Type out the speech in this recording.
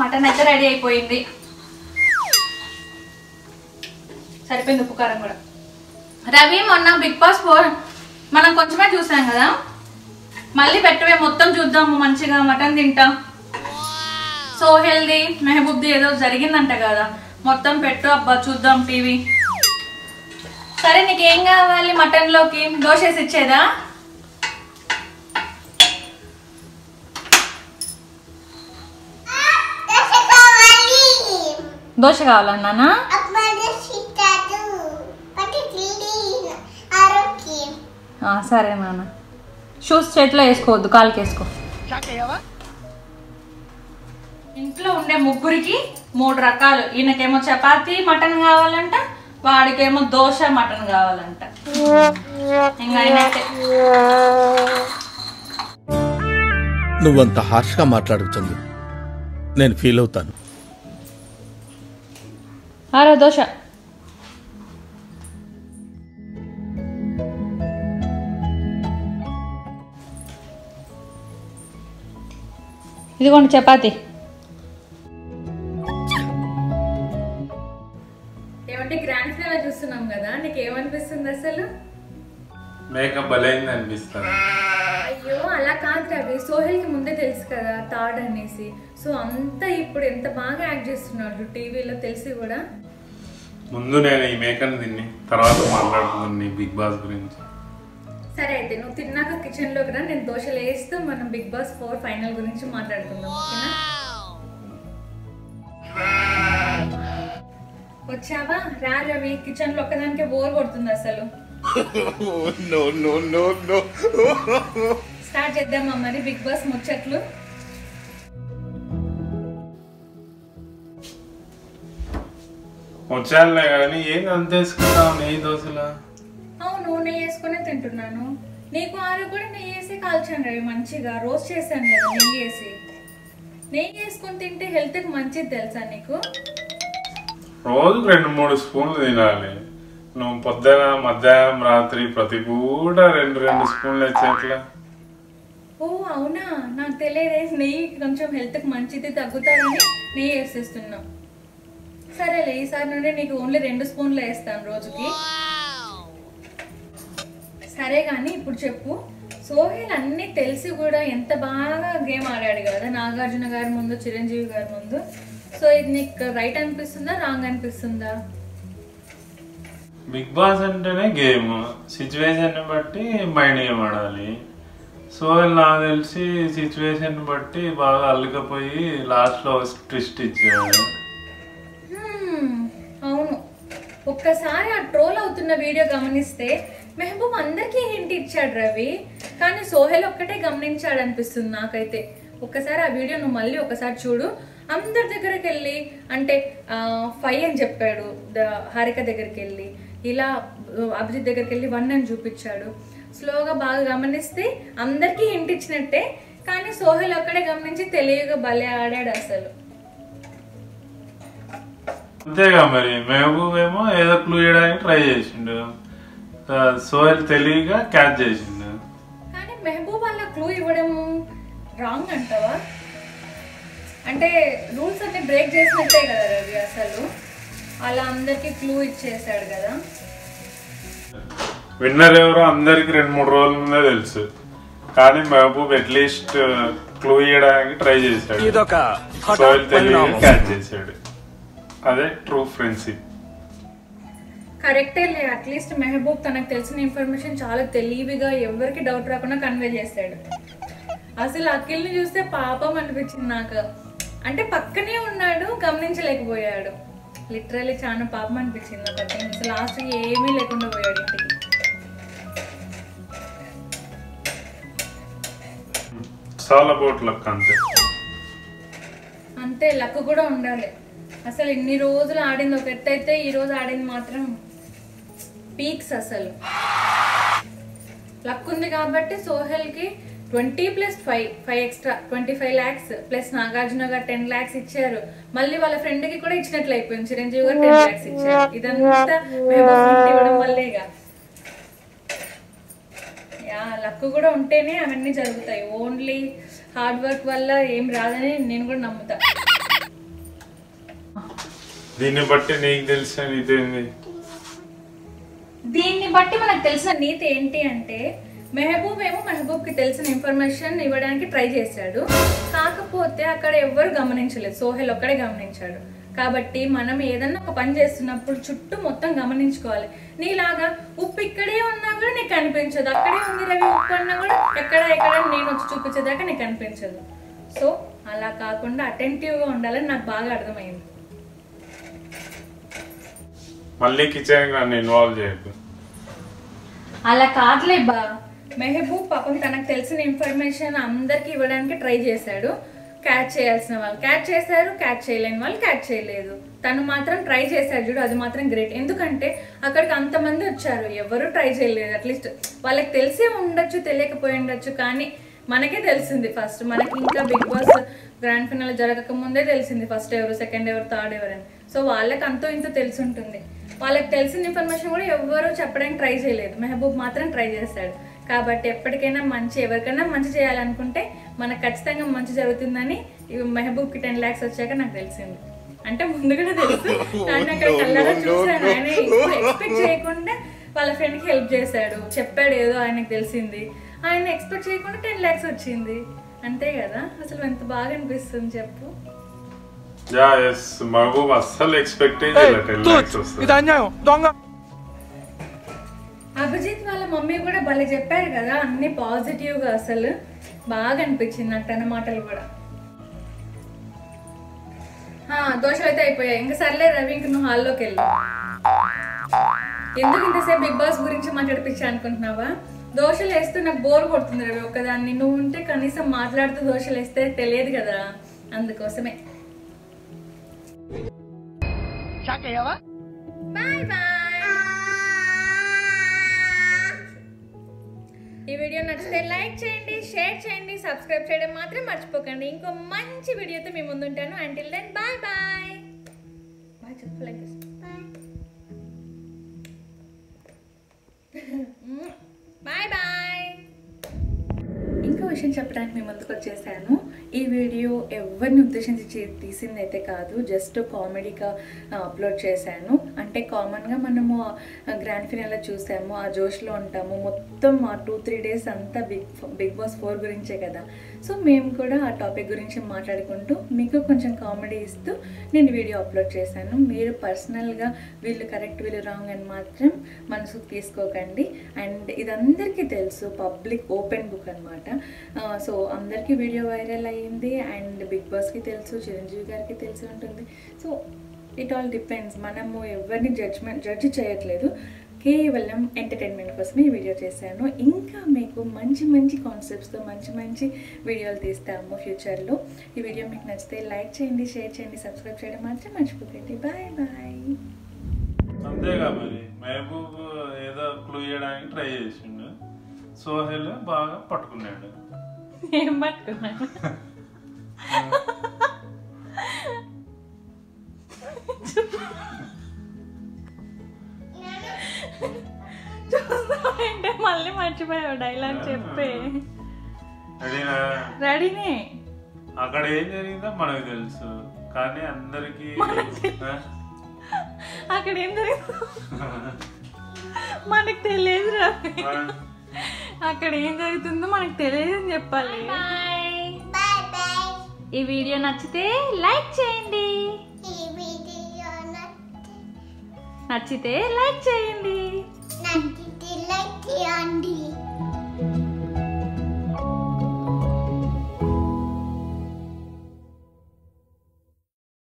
Mutton అయితే ready అయిపోయింది. సరిపోయింది ఉప్పు కారం కూడా. రవి మొన్న బిగ్ బాస్ ఫోర్ మనం కొంచెమే చూసాం కదా? మళ్ళీ పెట్టవే మొత్తం చూద్దాము మంచిగా మటన్ తింటాం. సో హెల్దీ మెహబూబ్ది ఏదో జరిగిందంట కదా? మొత్తం పెట్టు అబ్బా చూద్దాం టీవీ. సరే నీకేం కావాలి మటన్లోకి దోశ ఇచ్చేదా? దోశ కావాలన్నా సరే నాన్న. షూస్ చేతిలో వేసుకోవద్దు కాలుకి వేసుకో. ఇంట్లో ఉండే ముగ్గురికి మూడు రకాలు. ఈయనకేమో చపాతి మటన్ కావాలంట వాడికేమో దోశ మటన్ కావాలంట. ఇంకా నువ్వంత హార్ష్గా మాట్లాడుతుంది నేను ఫీల్ అవుతాను. ఆరో దోశ. ఇదిగోండి చపాతి. ఏమంటే గ్రాండ్ ఫినాలే చూస్తున్నాం కదా నీకు ఏమనిపిస్తుంది అసలు? మేకప్ బలైంది అనిపిస్తుంది అయ్యో అలా కాదు రవి. సోహెల్కి ముందే తెలుసు కదా థర్డ్ అనేసి. సో అంతా ఇప్పుడు ఎంత బాగా యాక్ట్ చేస్తున్నాడు టీవీలో తెలిసి కూడా. ముందు నేను ఈ మేకను తిని తర్వాత మాట్లాడుతున్నాను బిగ్ బాస్ గురించి. సరే అయితే నువ్వు తిన్నాక కిచెన్లోకి రా నేను దోశలు వేస్తూ మనం బిగ్ బాస్ ఫోర్ ఫైనల్ గురించి మాట్లాడుకుందాం ఓకేనా? వచ్చావా? రా రవి కిచెన్లో ఒక్కదానికే బోర్ కొడుతుంది అసలు. స్టార్ట్ చేద్దామా మరి బిగ్ బాస్ ముచ్చట్లు? వచ్చానులే కానీ ఏంది అంత వేసుకుంటావు నెయ్యి దోశలా? అవును నెయ్యి వేసుకునే తింటున్నాను. నీకు ఆరు కూడా నెయ్యి వేసి కాల్చాను రవి మంచిగా. రోస్ట్ చేశాను కదా నెయ్యి వేసి. నెయ్యి వేసుకొని తింటే హెల్త్కి మంచిది తెలుసా నీకు? రోజుకు రెండు మూడు స్పూన్లు తినాలి. నువ్వు పొద్దున మధ్యాహ్నం రాత్రి ప్రతి పూట రెండు రెండు స్పూన్లు వచ్చేట్లా ఓ అవునా? నాకు తెలియదే. నెయ్యి కొంచెం హెల్త్కి మంచిది తగ్గుతారని నెయ్యి వేసేస్తున్నాం. సరేలే ఈసారి నుండి నీకు ఓన్లీ రెండు స్పూన్లు వేస్తాను రోజుకి. సరే కానీ ఇప్పుడు చెప్పు. సోహెల్ అన్నీ తెలిసి కూడా ఎంత బాగా గేమ్ ఆడాడు కదా నాగార్జున గారి ముందు చిరంజీవి గారి ముందు. సో ఇది నీకు రైట్ అనిపిస్తుందా రాంగ్ అనిపిస్తుందా? బిగ్ బాస్ అంటేనే గేమ్. సిచ్యువేషన్ బట్టి మైండ్ గేమ్ ఆడాలి. సో నాకు తెలిసి సిచ్యువేషన్ బట్టి బాగా అల్లుకపోయి లాస్ట్లో ట్విస్ట్ ఇచ్చాడు. ఒక్కసారి ఆ ట్రోల్ అవుతున్న వీడియో గమనిస్తే మెహబూబ్ అందరికీ హింట్ ఇచ్చాడు రవి. కానీ సోహెల్ ఒక్కటే గమనించాడు అనిపిస్తుంది నాకైతే. ఒక్కసారి ఆ వీడియో నువ్వు మళ్ళీ ఒకసారి చూడు. అందరి దగ్గరికి వెళ్ళి అంటే ఫైవ్ అని చెప్పాడు ద- హారిక దగ్గరికి వెళ్ళి. ఇలా అభిజిత్ దగ్గరికి వెళ్ళి వన్ అని చూపించాడు. స్లోగా బాగా గమనిస్తే అందరికీ హింట్ ఇచ్చినట్టే. కానీ సోహెల్ ఒక్కడే గమనించి తెలియగా భలే ఆడాడు అసలు. అంతేగా మరి. మహబూబ్ ఏమో ఏదో క్లూ చేయడానికి ట్రై చేసిండు. సోహెల్ తెలివిగా క్యాచ్ చేసిండు. కానీ మెహబూబ్ అలా క్లూ ఇవ్వడం రాంగ్ అంటావా? అంటే రూల్స్ అన్ని బ్రేక్ చేసినట్టే కదా రవి అసలు. అలా అందరికి క్లూ ఇచ్చేసాడు కదా. విన్నర్ ఎవరో అందరికి రెండు మూడు రోజుల ముందే తెలుసు. కానీ మహబూబ్ అట్లీస్ట్ క్లూ చేయడానికి ట్రై చేశాడు. ఇదొక సోహెల్ తెలివిగా క్యాచ్ చేశాడు. అదే ట్రూ ఫ్రెండ్షిప్. కరెక్టే లే అట్లీస్ట్ మెహబూబ్ తనకు తెలిసిన ఇన్ఫర్మేషన్ చాలా తెలివిగా ఎవరికి డౌట్ రాకుండా కన్వే చేశాడు అసలు అఖిల్ని చూస్తే పాపం అనిపించింది నాకు. అంటే పక్కనే ఉన్నాడు గమనించలేకపోయాడు. లిటరల్లీ చాలా పాపం అనిపించింది నాకు అసలు. లాస్ట్ ఏమీ లేకుండా పోయాడు ఇంటికి. చాలా అబౌట్ లక్ అంతే. అంతే లక్ కూడా ఉండాలి. అసలు ఇన్ని రోజులు ఆడింది ఒక ఎత్తు అయితే ఈ రోజు ఆడింది మాత్రం పీక్స్ అసలు. లక్ ఉంది కాబట్టి సోహెల్కి twenty plus five five extra twenty five lakhs plus Nagarjuna garu ten lakhs ఇచ్చారు. మళ్ళీ వాళ్ళ ఫ్రెండ్కి కూడా ఇచ్చినట్లు అయిపోయింది. చిరంజీవి గారు టెన్ ల్యాక్స్ ఇచ్చారు. ఇదంతా మెహబూబ్ ఇవ్వడం వల్లేగా యా లక్ కూడా ఉంటేనే అవన్నీ జరుగుతాయి. ఓన్లీ హార్డ్ వర్క్ వల్ల ఏం రాదని నేను కూడా నమ్ముతా. దీన్ని బట్టి నీకు తెలిసిన ఇదేంది దీన్ని బట్టి మనకు తెలిసిన నీతి ఏంటి అంటే మెహబూబ్ ఏమో మెహబూబ్కి తెలిసిన ఇన్ఫర్మేషన్ ఇవ్వడానికి ట్రై చేశాడు. కాకపోతే అక్కడ ఎవ్వరు గమనించలేదు. సోహెల్ ఒక్కడే గమనించాడు. కాబట్టి మనం ఏదన్నా ఒక పని చేస్తున్నప్పుడు చుట్టూ మొత్తం గమనించుకోవాలి. నీలాగా ఉప్పు ఇక్కడే ఉన్నా కూడా నీకు కనిపించదు. అక్కడే ఉంది రవి ఉప్పు అన్నా కూడా ఎక్కడ ఎక్కడ నేను వచ్చి చూపించేదాకా నీకు కనిపించదు. సో అలా కాకుండా అటెంటివ్గా ఉండాలని నాకు బాగా అర్థమైంది. మళ్ళీ కిచెన్ నన్ను ఇన్వాల్వ్ చేయద్దు అలా కాదులే బా. మెహబూబ్ పాపం తనకు తెలిసిన ఇన్ఫర్మేషన్ అందరికి ఇవ్వడానికి ట్రై చేశాడు. క్యాచ్ చేయాల్సిన వాళ్ళు క్యాచ్ చేశారు క్యాచ్ చేయలేని వాళ్ళు క్యాచ్ చేయలేదు. తను మాత్రం ట్రై చేశాడు చూడు అది మాత్రం గ్రేట్ ఎందుకంటే అక్కడికి అంతమంది వచ్చారు. ఎవరు ట్రై చేయలేదు. అట్లీస్ట్ వాళ్ళకి తెలిసే ఉండొచ్చు తెలియకపోయి ఉండొచ్చు కానీ మనకే తెలిసింది ఫస్ట్ మనకి ఇంకా బిగ్ బాస్ గ్రాండ్ ఫినాల్ జరగక ముందే తెలిసింది ఫస్ట్ ఎవరు సెకండ్ ఎవరు థర్డ్ ఎవరు అని. సో వాళ్ళకి అంతో ఇంత తెలిసి ఉంటుంది. వాళ్ళకి తెలిసిన ఇన్ఫర్మేషన్ కూడా ఎవ్వరూ చెప్పడానికి ట్రై చేయలేదు. మెహబూబ్ మాత్రం ట్రై చేశాడు కాబట్టి ఎప్పటికైనా మంచి ఎవరికైనా మంచి చేయాలనుకుంటే మనకు ఖచ్చితంగా మంచి జరుగుతుందని ఇవి మెహబూబ్కి టెన్ ల్యాక్స్ వచ్చాక నాకు తెలిసింది. అంటే ముందు కూడా తెలుసు. కానీ అక్కడ కళ్ళారా చూశాను. ఆయన ఎక్స్పెక్ట్ చేయకుండా వాళ్ళ ఫ్రెండ్కి హెల్ప్ చేశాడు. చెప్పాడు ఏదో ఆయనకు తెలిసింది. ఆయన ఎక్స్పెక్ట్ చేయకుండా టెన్ ల్యాక్స్ వచ్చింది. అంతే కదా? అసలు ఎంత బాగా అనిపిస్తుంది చెప్పు. యా ఎస్ మహబూబ్ అస్సలు ఎక్స్పెక్ట్ చేయలే టెన్ లాక్స్ వస్తుంది అన్యాయం దొంగ. అభిజిత్ వాళ్ళ మమ్మీ కూడా భలే చెప్పారు కదా అన్ని పాజిటివ్గా అసలు. బాగా అనిపించింది నాకు తన మాటలు కూడా. దోశలు అయితే అయిపోయాయి. ఇంకా సర్లే రవి ఇంక నువ్వు హాల్లోకి వెళ్ళు. ఎందుకు ఇంతసేపు బిగ్ బాస్ గురించి మాట్లాడిపించా అనుకుంటున్నావా? దోశలు వేస్తూ నాకు బోర్ కొడుతుంది రవి ఒక్కదాన్ని. నువ్వు ఉంటే కనీసం మాట్లాడుతూ దోశలు వేస్తే తెలియదు కదా అందుకోసమే. బాయ్ బాయ్ ఈ వీడియో నచ్చితే లైక్ చేయండి షేర్ చేయండి సబ్స్క్రైబ్ చేయడం మాత్రం మర్చిపోకండి. ఇంకో మంచి వీడియోతో మీ ముందుంటాను. Until then bye bye bye bye bye ఇంకో విషయం చెప్పడానికి మీ ముందుకు వచ్చేసాను. ఈ వీడియో ఎవరిని ఉద్దేశించి తీసింది అయితే కాదు జస్ట్ కామెడీగా అప్లోడ్ చేశాను. అంటే కామన్గా మనము గ్రాండ్ ఫినాల్లో చూసాము ఆ జోష్లో ఉంటాము. మొత్తం ఆ టూ త్రీ డేస్ అంతా బిగ్ బిగ్ బాస్ ఫోర్ గురించే కదా. సో మేము కూడా ఆ టాపిక్ గురించి మాట్లాడుకుంటూ మీకు కొంచెం కామెడీ ఇస్తూ నేను వీడియో అప్లోడ్ చేశాను. మీరు పర్సనల్గా వీళ్ళు కరెక్ట్ వీళ్ళు రాంగ్ అని మాత్రం మనసుకు తీసుకోకండి. అండ్ ఇది అందరికీ తెలుసు పబ్లిక్ ఓపెన్ బుక్ అనమాట సో అందరికీ వీడియో వైరల్ అయ్యింది. అండ్ బిగ్ బాస్కి తెలుసు చిరంజీవి గారికి తెలిసి ఉంటుంది. So it all depends. మనము ఎవరిని జడ్జ్మెంట్ జడ్జి చేయట్లేదు. కేవలం ఎంటర్టైన్మెంట్ కోసమే ఈ వీడియో చేశాను. ఇంకా మీకు మంచి మంచి కాన్సెప్ట్స్తో మంచి మంచి వీడియోలు తీస్తాము ఫ్యూచర్లో ఈ వీడియో మీకు నచ్చితే లైక్ చేయండి షేర్ చేయండి సబ్స్క్రైబ్ చేయడం మాత్రం మర్చిపోకండి. బాయ్ బాయ్ అంతేగా మరి. మహబూబ్ ఏదో క్లూ చేయడానికి ట్రై చేసిండు. సోహెల్ బాగా పట్టుకున్నాడు. ఏం పట్టుకున్నాను మర్చిపోయావు డైలాగ్ చెప్పే. రెడీనే? అక్కడ ఏం జరిగిందో మనకు తెలుసు. కానీ అందరికి అక్కడ ఏం జరిగింది మనకు తెలియదు అక్కడ ఏం జరుగుతుందో మనకు తెలియదు అని చెప్పాలి. ఈ వీడియో నచ్చితే లైక్ చేయండి. ఈ వీడియో నచ్చితే లైక్ చేయండి. నచ్చితే లైక్ చేయండి